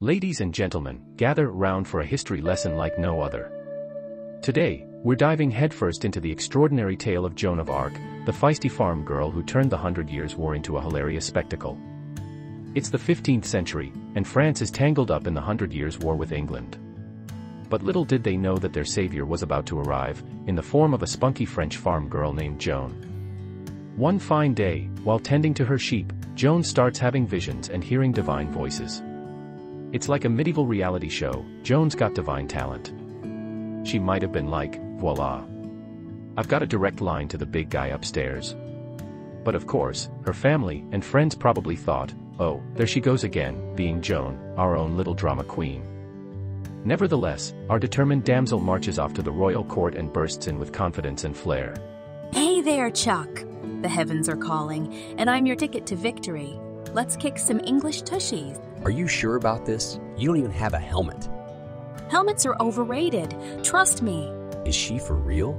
Ladies and gentlemen, gather round for a history lesson like no other. Today, we're diving headfirst into the extraordinary tale of Joan of Arc, the feisty farm girl who turned the Hundred Years' War into a hilarious spectacle. It's the 15th century, and France is tangled up in the Hundred Years' War with England. But little did they know that their savior was about to arrive, in the form of a spunky French farm girl named Joan. One fine day, while tending to her sheep, Joan starts having visions and hearing divine voices. It's like a medieval reality show, Joan's got divine talent. She might have been like, voila. I've got a direct line to the big guy upstairs. But of course, her family and friends probably thought, oh, there she goes again, being Joan, our own little drama queen. Nevertheless, our determined damsel marches off to the royal court and bursts in with confidence and flair. Hey there, Chuck. The heavens are calling, and I'm your ticket to victory. Let's kick some English tushies. Are you sure about this? You don't even have a helmet. Helmets are overrated. Trust me. Is she for real?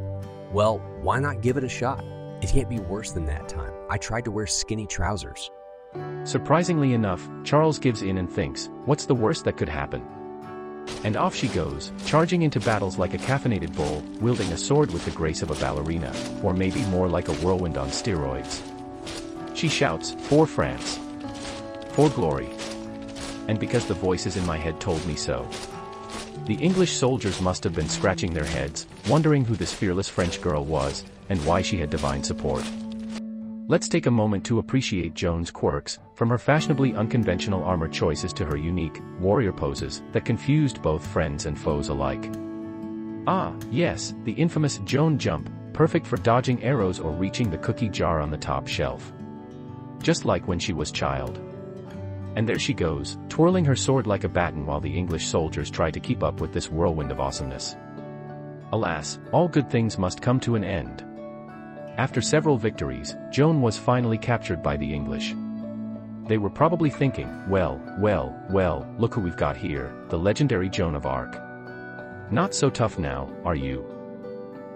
Well, why not give it a shot? It can't be worse than that time. I tried to wear skinny trousers. Surprisingly enough, Charles gives in and thinks, what's the worst that could happen? And off she goes, charging into battles like a caffeinated bull, wielding a sword with the grace of a ballerina, or maybe more like a whirlwind on steroids. She shouts, for France. For glory. And because the voices in my head told me so. The English soldiers must have been scratching their heads, wondering who this fearless French girl was, and why she had divine support. Let's take a moment to appreciate Joan's quirks, from her fashionably unconventional armor choices to her unique, warrior poses that confused both friends and foes alike. Ah, yes, the infamous Joan jump, perfect for dodging arrows or reaching the cookie jar on the top shelf. Just like when she was child. And there she goes, twirling her sword like a baton while the English soldiers try to keep up with this whirlwind of awesomeness. Alas, all good things must come to an end. After several victories, Joan was finally captured by the English. They were probably thinking, well, well, well, look who we've got here, the legendary Joan of Arc. Not so tough now, are you?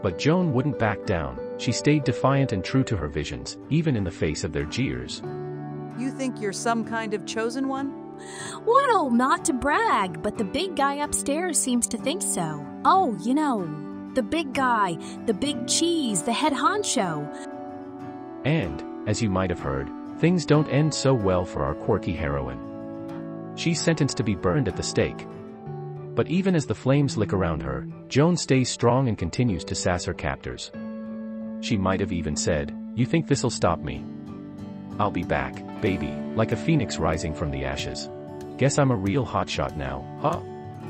But Joan wouldn't back down, she stayed defiant and true to her visions, even in the face of their jeers. You think you're some kind of chosen one? Well, not to brag, but the big guy upstairs seems to think so. Oh, you know, the big guy, the big cheese, the head honcho. And, as you might have heard, things don't end so well for our quirky heroine. She's sentenced to be burned at the stake. But even as the flames lick around her, Joan stays strong and continues to sass her captors. She might have even said, You think this'll stop me? I'll be back, baby, like a phoenix rising from the ashes. Guess I'm a real hotshot now, huh?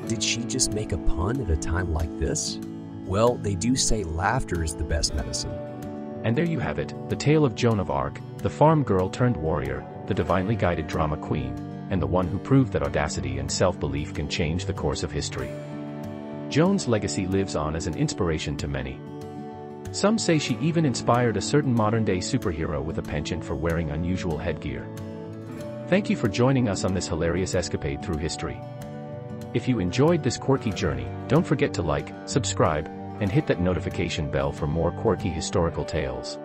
Did she just make a pun at a time like this? Well, they do say laughter is the best medicine. And there you have it, the tale of Joan of Arc, the farm girl turned warrior, the divinely guided drama queen, and the one who proved that audacity and self-belief can change the course of history. Joan's legacy lives on as an inspiration to many. Some say she even inspired a certain modern-day superhero with a penchant for wearing unusual headgear. Thank you for joining us on this hilarious escapade through history. If you enjoyed this quirky journey, don't forget to like, subscribe, and hit that notification bell for more quirky historical tales.